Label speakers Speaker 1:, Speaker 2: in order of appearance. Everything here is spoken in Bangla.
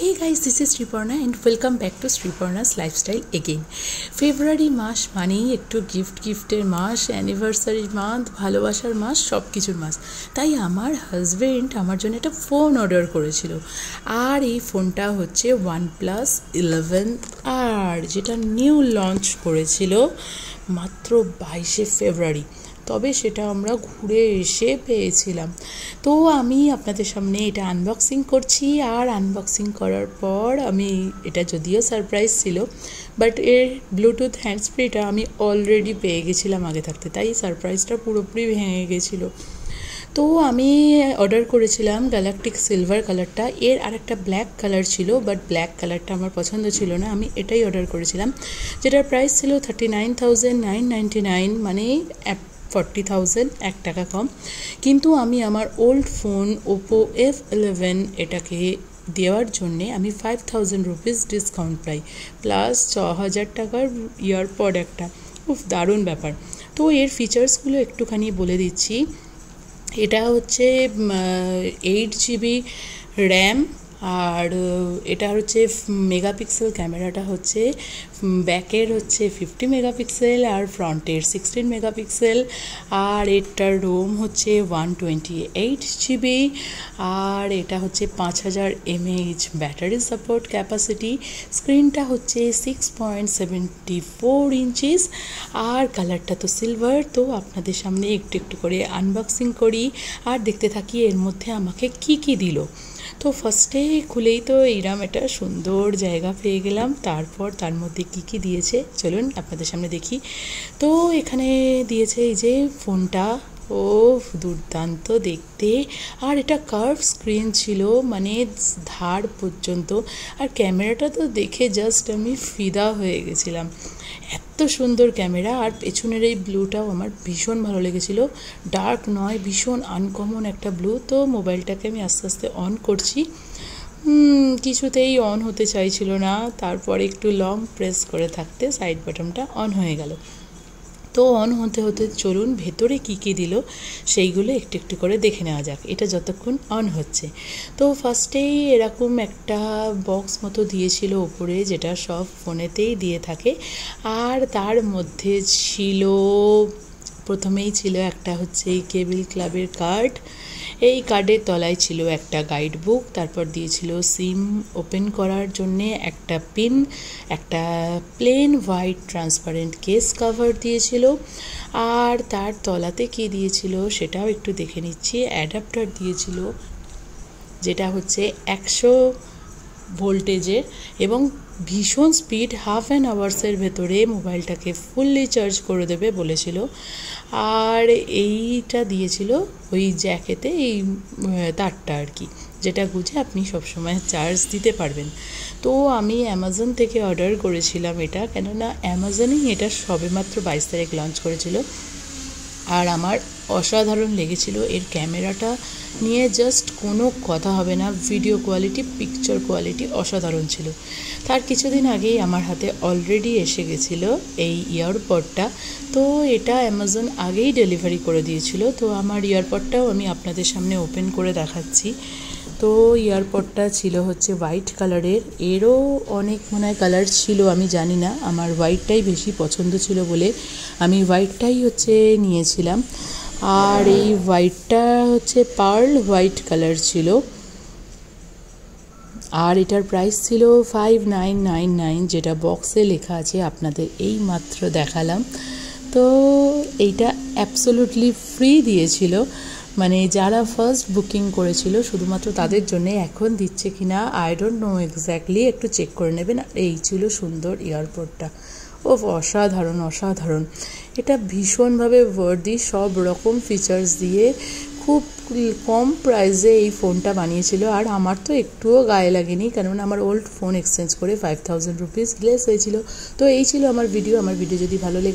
Speaker 1: Hey guys, this is Sriparna and welcome back to Sriparna's lifestyle again. ফেব্রুয়ারি মাস মানেই একটু গিফট গিফটের মাস অ্যানিভার্সারি মান্থ ভালোবাসার মাস সব কিছুর মাস। তাই আমার হাজব্যান্ড আমার জন্য একটা ফোন অর্ডার করেছিল। আর এই ফোনটা হচ্ছে ওয়ান প্লাস ইলেভেন আর যেটা নিউ লঞ্চ করেছিল মাত্র বাইশে ফেব্রুয়ারি তবে সেটা আমরা ঘুরে এসে পেয়েছিলাম। তো আমি আপনাদের সামনে এটা আনবক্সিং করছি আর আনবক্সিং করার পর আমি, এটা যদিও সারপ্রাইজ ছিল বাট এর ব্লুটুথ হ্যান্ডস্প্রিটা আমি অলরেডি পেয়ে গেছিলাম আগে থাকতে, তাই সারপ্রাইজটা পুরোপুরি ভেঙে গেছিল। তো আমি অর্ডার করেছিলাম গ্যালাকটিক সিলভার কালারটা এর আরেকটা ব্ল্যাক কালার ছিল বাট ব্ল্যাক কালারটা আমার পছন্দ ছিল না, আমি এটাই অর্ডার করেছিলাম, যেটার প্রাইস ছিল thirty nine thousand nine ninety nine মানে ফর্টি থাউজেন্ড, এক টাকা কম। কিন্তু আমি আমার old phone Oppo F eleven এটাকে দেওয়ার জন্যে আমি ফাইভ থাউজেন্ড রুপিস ডিসকাউন্ট পাই। প্লাস ছ হাজার টাকার ইয়ার ইয়ারপড একটা। খুব দারুণ ব্যাপার। তো এর ফিচার্সগুলো একটুখানি বলে দিচ্ছি। এটা হচ্ছে এইট জিবি র্যাম আর এটা হচ্ছে মেগাপিক্সেল ক্যামেরাটা হচ্ছে ব্যাকের হচ্ছে ফিফটি মেগাপিক্সেল আর ফ্রন্টের সিক্সটিন মেগাপিক্সেল। আর এটার রোম হচ্ছে ওয়ান টোয়েন্টি এইট জিবি আর এটা হচ্ছে পাঁচ হাজার এমএইচ ব্যাটারি সাপোর্ট ক্যাপাসিটি স্ক্রিনটা হচ্ছে six point seventy four inches আর কালারটা তো সিলভার তো আপনাদের সামনে একটু একটু করে আনবক্সিং করি। আর দেখতে থাকি এর মধ্যে আমাকে কি কি দিল। তো ফার্স্টে খুলেই তো এইরাম একটা সুন্দর জায়গা পেয়ে গেলাম। তারপর তার মধ্যে কি কি দিয়েছে? চলুন আপনাদের সামনে দেখি। তো এখানে দিয়েছে এই যে ফোনটা। ও দুর্দান্ত দেখতে। আর এটা কার্ভ স্ক্রিন ছিল মানে ধার পর্যন্ত। আর ক্যামেরাটা তো দেখে জাস্ট আমি ফিদা হয়ে গেছিলাম। এত সুন্দর ক্যামেরা আর পেছনের এই ব্লুটাও আমার ভীষণ ভালো লেগেছিল। ডার্ক নয়, ভীষণ আনকমন একটা ব্লু। তো মোবাইলটাকে আমি আস্তে আস্তে অন করছি। কিছুতেই অন হতে চাইছিল না। তারপর একটু লং প্রেস করে থাকতে সাইড বাটনটা অন হয়ে গেল। তো অন হতে হতে চলুন ভেতরে কি কি দিল সেইগুলো একটু একটু করে দেখে নেওয়া যাক। এটা যতক্ষণ অন হচ্ছে। তো ফার্স্টেই এরকম একটা বক্স মতো দিয়েছিল ওপরে যেটা সব ফোনেতেই দিয়ে থাকে। আর তার মধ্যে ছিল, প্রথমেই ছিল একটা হচ্ছে এই কেবিল ক্লাবের কার্ড এই কার্ডের তলায় ছিল একটা গাইড বুক তারপর দিয়েছিল সিম ওপেন করার জন্যে একটা পিন একটা plain white transparent case cover দিয়েছিল। আর তার তলাতে কি দিয়েছিল সেটাও একটু দেখে নিচ্ছি। অ্যাডাপ্টার দিয়েছিল, যেটা হচ্ছে একশো ভোল্টেজের এবং ভীষণ স্পিড হাফ অ্যান আওয়ার্সের ভেতরে মোবাইলটাকে ফুললি চার্জ করে দেবে বলেছিল। আর এইটা দিয়েছিল ওই জ্যাকেতে এই তারটা আর কি, যেটা গুজে আপনি সবসময় চার্জ দিতে পারবেন। তো আমি অ্যামাজন থেকে অর্ডার করেছিলাম এটা, কেননা অ্যামাজনেই এটা সবেমাত্র বাইশ তারিখ লঞ্চ করেছিল। আর আমার অসাধারণ লেগেছিল এর ক্যামেরাটা নিয়ে জাস্ট কোনো কথা হবে না। ভিডিও কোয়ালিটি পিকচার কোয়ালিটি অসাধারণ ছিল। তার কিছুদিন আগেই আমার হাতে অলরেডি এসে গেছিল এই ইয়ারপডটা তো এটা অ্যামাজন আগেই ডেলিভারি করে দিয়েছিল। তো আমার ইয়ারপডটাও আমি আপনাদের সামনে ওপেন করে দেখাচ্ছি। তো ইয়ারপডটা ছিল হচ্ছে হোয়াইট কালারের এরও অনেক মনে হয় কালার ছিল, আমি জানি না। আমার হোয়াইটটাই বেশি পছন্দ ছিল বলে আমি হোয়াইটটাই হচ্ছে নিয়েছিলাম। আর এই হোয়াইটটা হচ্ছে পার্ল হোয়াইট কালার ছিল। আর এটার প্রাইস ছিল ফাইভ নাইন নাইন নাইন যেটা বক্সে লেখা আছে, আপনাদের এই মাত্র দেখালাম। তো এইটা অ্যাবসোলুটলি ফ্রি দিয়েছিল। মানে যারা ফার্স্ট বুকিং করেছিল শুধুমাত্র তাদের জন্য এখন দিচ্ছে কি না আই ডোন্ট নো এক্স্যাক্টলি একটু চেক করে নেবেন। আর এই ছিল সুন্দর এয়ারপোর্টটা ও অসাধারণ অসাধারণ। এটা ভীষণভাবে ওয়ার্দি সব রকম ফিচার্স দিয়ে খুব কম প্রাইসে এই ফোনটা বানিয়েছিল। আর আমার তো একটুও গায়ে লাগেনি, কারণ আমার ওল্ড ফোন এক্সচেঞ্জ করে ফাইভ থাউজেন্ড রুপিস লেস হয়েছিল। তো এই ছিল আমার ভিডিও আমার ভিডিও যদি ভালো লেগে